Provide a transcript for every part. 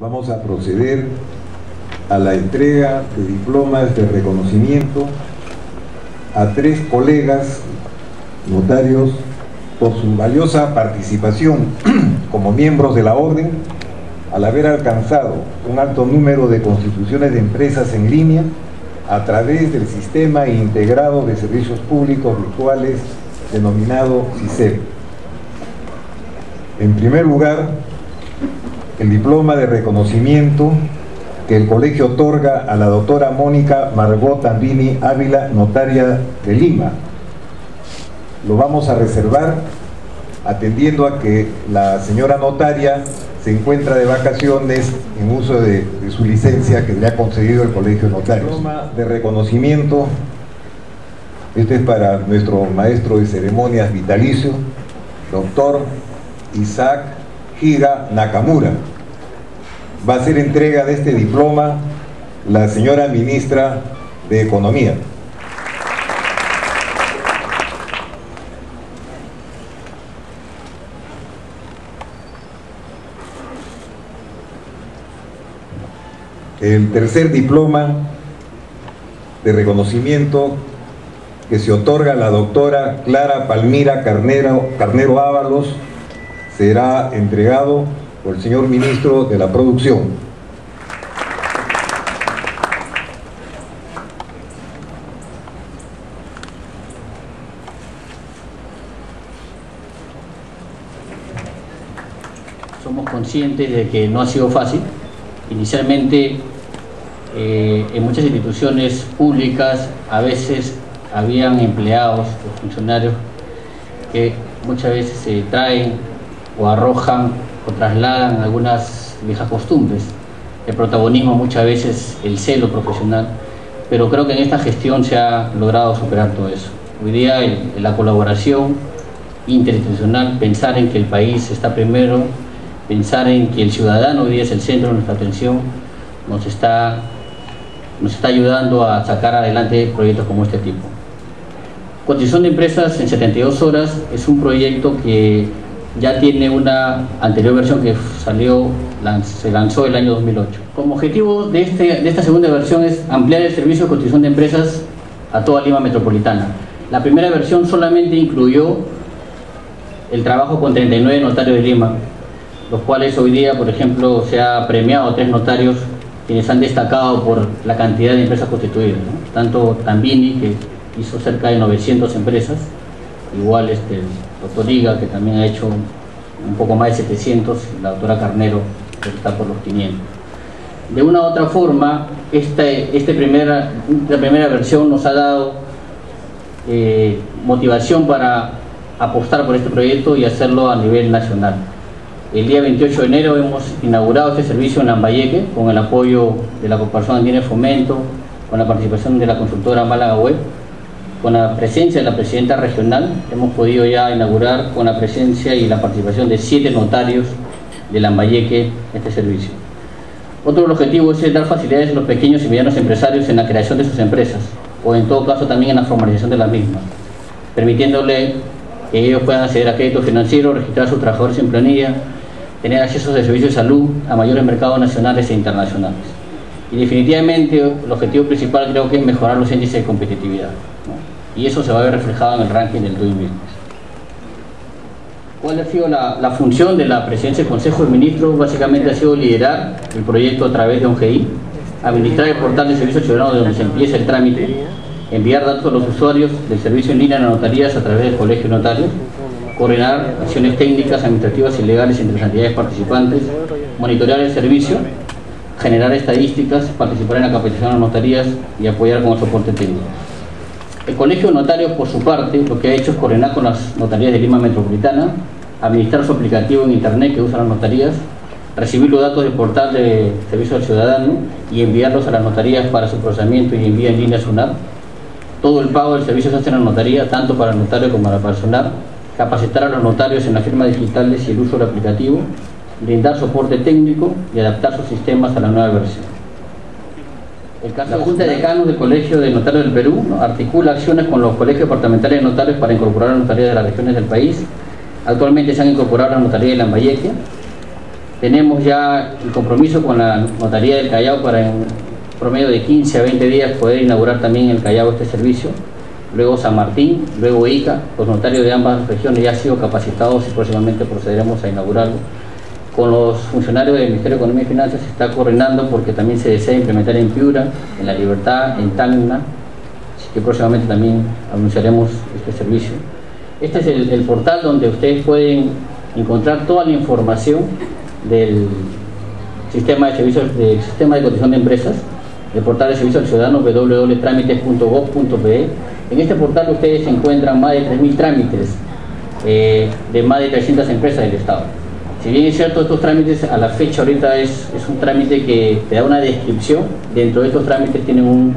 Vamos a proceder a la entrega de diplomas de reconocimiento a tres colegas notarios por su valiosa participación como miembros de la orden al haber alcanzado un alto número de constituciones de empresas en línea a través del Sistema Integrado de Servicios Públicos Virtuales denominado CISEP. En primer lugar, el diploma de reconocimiento que el colegio otorga a la doctora Mónica Margot Tambini Ávila, notaria de Lima. Lo vamos a reservar atendiendo a que la señora notaria se encuentra de vacaciones en uso de, su licencia que le ha concedido el colegio de notarios. Diploma de reconocimiento, este es para nuestro maestro de ceremonias vitalicio, doctor Isaac Higa Nakamura va a ser entrega de este diploma la señora ministra de Economía. El tercer diploma de reconocimiento que se otorga a la doctora Clara Palmira Carnero, Carnero Ábalos será entregado por el señor ministro de la Producción. Somos conscientes de que no ha sido fácil. Inicialmente, eh, en muchas instituciones públicas, a veces habían empleados o funcionarios que muchas veces se traen o arrojan o trasladan algunas viejas costumbres. El protagonismo muchas veces, el celo profesional, pero creo que en esta gestión se ha logrado superar todo eso. Hoy día la colaboración interinstitucional, pensar en que el país está primero, pensar en que el ciudadano hoy día es el centro de nuestra atención, nos está, nos está ayudando a sacar adelante proyectos como este tipo. Condición de empresas en 72 horas es un proyecto que ya tiene una anterior versión que salió, se lanzó el año 2008. Como objetivo de, este, de esta segunda versión es ampliar el servicio de constitución de empresas a toda Lima metropolitana. La primera versión solamente incluyó el trabajo con 39 notarios de Lima, los cuales hoy día, por ejemplo, se ha premiado a tres notarios quienes han destacado por la cantidad de empresas constituidas. ¿no? Tanto Tambini, que hizo cerca de 900 empresas, igual este, doctor Liga, que también ha hecho un poco más de 700, la doctora Carnero, que está por los 500. De una u otra forma, esta, este primera, la primera versión nos ha dado eh, motivación para apostar por este proyecto y hacerlo a nivel nacional. El día 28 de enero hemos inaugurado este servicio en Lambayeque con el apoyo de la Corporación Andina de Fomento, con la participación de la consultora Málaga Web con la presencia de la presidenta regional, hemos podido ya inaugurar con la presencia y la participación de siete notarios de Lambayeque este servicio. Otro objetivo es dar facilidades a los pequeños y medianos empresarios en la creación de sus empresas, o en todo caso también en la formalización de las mismas, permitiéndole que ellos puedan acceder a crédito financiero, registrar a sus trabajadores en planilla, tener acceso a servicios de salud a mayores mercados nacionales e internacionales. Y definitivamente el objetivo principal creo que es mejorar los índices de competitividad. Y eso se va a ver reflejado en el ranking del Doing Business. ¿Cuál ha sido la, función de la presidencia del Consejo de Ministros? Básicamente ha sido liderar el proyecto a través de ONGI, administrar el portal de servicio ciudadano de donde se empieza el trámite, enviar datos a los usuarios del servicio en línea a notarías a través del Colegio de Notarios, coordinar acciones técnicas, administrativas y legales entre las entidades participantes, monitorear el servicio, generar estadísticas, participar en la capacitación de las notarías y apoyar con el soporte técnico. El Colegio de Notarios, por su parte, lo que ha hecho es coordinar con las notarías de Lima Metropolitana, administrar su aplicativo en Internet que usan las notarías, recibir los datos del portal de Servicio al Ciudadano y enviarlos a las notarías para su procesamiento y envío en línea SUNAR. Todo el pago del servicio se hace en la notaría, tanto para el notario como para el SUNAR. Capacitar a los notarios en las firmas digitales y el uso del aplicativo. Brindar soporte técnico y adaptar sus sistemas a la nueva versión. El caso la Junta de Decanos del Colegio de Notarios del Perú articula acciones con los colegios departamentales de notarios para incorporar las notarías de las regiones del país. Actualmente se han incorporado las notarías de Lambayeque. Tenemos ya el compromiso con la Notaría del Callao para en promedio de 15 a 20 días poder inaugurar también en el Callao este servicio. Luego San Martín, luego Ica, los notarios de ambas regiones ya han sido capacitados y próximamente procederemos a inaugurarlo. Con los funcionarios del Ministerio de Economía y Finanzas se está coordinando porque también se desea implementar en Piura, en La Libertad, en Tacna, así que próximamente también anunciaremos este servicio. Este es el, portal donde ustedes pueden encontrar toda la información del sistema de servicios del sistema de cotización de empresas, el portal de servicios al ciudadano www.tramites.gov.pe. En este portal ustedes encuentran más de 3.000 trámites eh, de más de 300 empresas del Estado. Si bien es cierto, estos trámites a la fecha ahorita es, es un trámite que te da una descripción, dentro de estos trámites tienen un,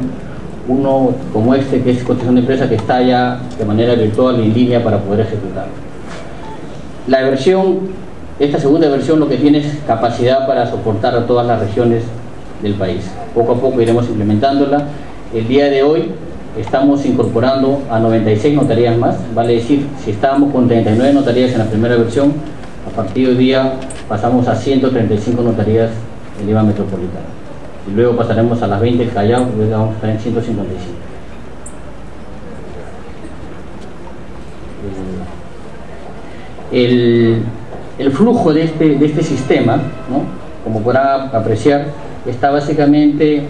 uno como este que es cotización de empresa que está ya de manera virtual y en línea para poder ejecutar. La versión, esta segunda versión lo que tiene es capacidad para soportar a todas las regiones del país. Poco a poco iremos implementándola. El día de hoy estamos incorporando a 96 notarías más, vale decir, si estábamos con 39 notarías en la primera versión, a partir de hoy día pasamos a 135 notarías en Lima Metropolitana y luego pasaremos a las 20 del Callao y luego vamos a estar en 155. El, el flujo de este, de este sistema, ¿no? como podrá apreciar, está básicamente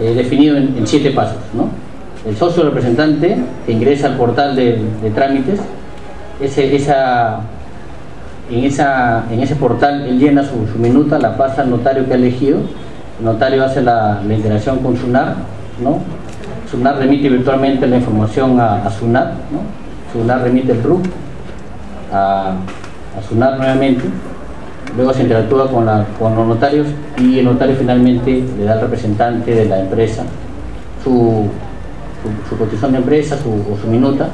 eh, definido en, siete pasos. ¿no? El socio representante que ingresa al portal de, de trámites, ese, esa, en, ese portal él llena su, minuta, la pasa al notario que ha elegido el notario hace la, interacción con SUNAR, ¿no? SUNAR remite virtualmente la información a, a SUNAR, ¿no? SUNAR remite el RUC a, SUNAR nuevamente, luego se interactúa con, los notarios y el notario finalmente le da al representante de la empresa su, su, cotización de empresa, o su minuta,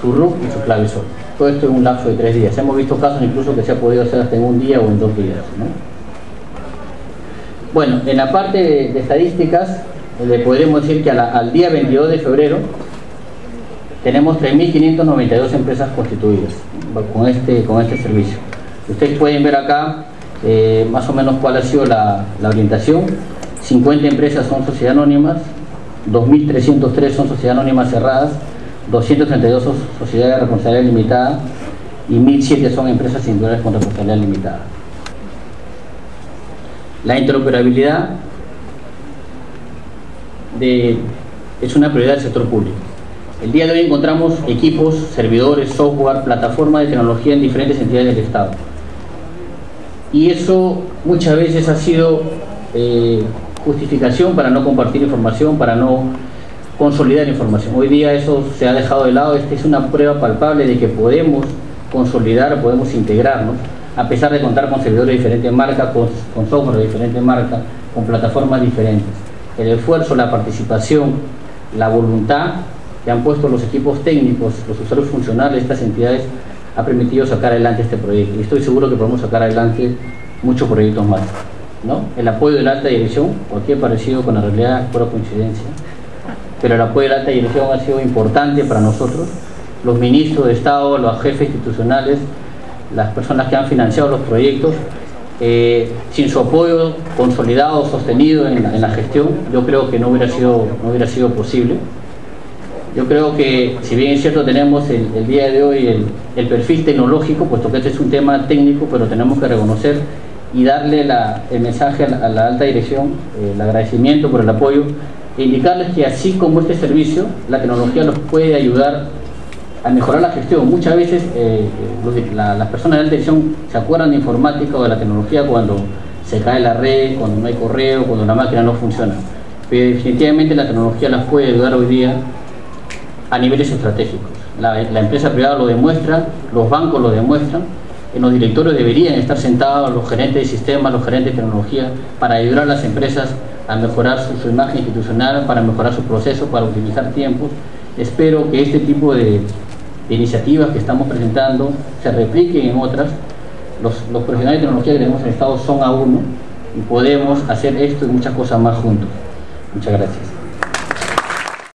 su RUC y su clave sol. Todo esto en un lapso de tres días. Hemos visto casos incluso que se ha podido hacer hasta en un día o en dos días. ¿no? Bueno, en la parte de, estadísticas, le podremos decir que al día 22 de febrero tenemos 3.592 empresas constituidas con este, con este servicio. Ustedes pueden ver acá eh, más o menos cuál ha sido la, orientación. 50 empresas son sociedades anónimas, 2.303 son sociedades anónimas cerradas, 232 son sociedades de responsabilidad limitada y 1.007 son empresas individuales con responsabilidad limitada. La interoperabilidad es una prioridad del sector público. El día de hoy encontramos equipos, servidores, software, plataformas de tecnología en diferentes entidades del Estado. Y eso muchas veces ha sido eh, justificación para no compartir información, para no consolidar información. Hoy día eso se ha dejado de lado, esta es una prueba palpable de que podemos consolidar, podemos integrarnos a pesar de contar con servidores de diferentes marcas, con, software de diferentes marcas, con plataformas diferentes. El esfuerzo, la participación, la voluntad que han puesto los equipos técnicos, los usuarios funcionales de estas entidades, ha permitido sacar adelante este proyecto. Y estoy seguro que podemos sacar adelante muchos proyectos más. ¿no? El apoyo de la alta dirección, cualquier parecido con la realidad, pura coincidencia, pero el apoyo de la alta dirección ha sido importante para nosotros. Los ministros de Estado, los jefes institucionales, las personas que han financiado los proyectos, eh, sin su apoyo consolidado, sostenido en la, gestión, yo creo que no hubiera sido, no hubiera sido posible. Yo creo que, si bien es cierto, tenemos el, día de hoy el, perfil tecnológico, puesto que este es un tema técnico, pero tenemos que reconocer y darle el mensaje a la, alta dirección, eh, el agradecimiento por el apoyo, e indicarles que así como este servicio, la tecnología nos puede ayudar a mejorar la gestión. Muchas veces eh, las personas de la dirección se acuerdan de informática o de la tecnología cuando se cae la red, cuando no hay correo, cuando la máquina no funciona. Pero definitivamente la tecnología las puede ayudar hoy día a niveles estratégicos. La, empresa privada lo demuestra, los bancos lo demuestran, en los directorios deberían estar sentados los gerentes de sistemas, los gerentes de tecnología, para ayudar a las empresas a mejorar su, imagen institucional, para mejorar su proceso, para utilizar tiempos. Espero que este tipo de, iniciativas que estamos presentando se repliquen en otras. Los, los profesionales de tecnología que tenemos en el Estado son a uno y podemos hacer esto y muchas cosas más juntos. Muchas gracias.